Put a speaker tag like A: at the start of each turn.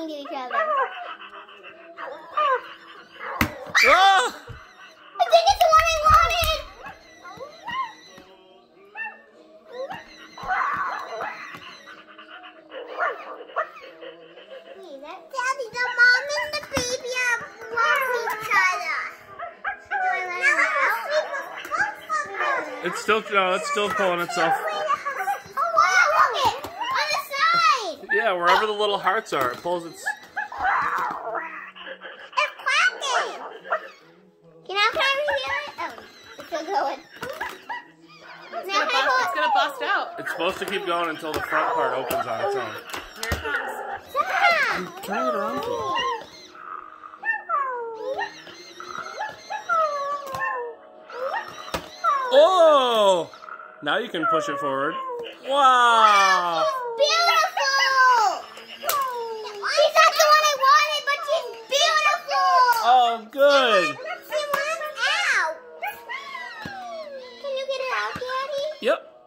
A: talking to each other.
B: Oh!
A: I think it's the one I wanted. Daddy, the mom and the baby are each other. Do I let him out?
B: It's still no, it's still pulling itself.
A: Oh wow, look it! On the side!
B: Yeah, wherever the little hearts are, it pulls its.
A: It's clapping! Can I, can I hear it? Oh, it's still going.
C: It's
A: Now
C: gonna,
A: can I
C: bust,
A: pull
C: it's gonna bust out.
B: It's supposed to keep going until the front part opens on its own.
C: Here it comes.
A: Stop!
B: Turn it around. Oh! Now you can push it forward. Wow!
A: Beautiful! She's not the one I wanted, but she's beautiful!
B: Good.
A: Out! Can you get her out, Daddy?
B: Yep.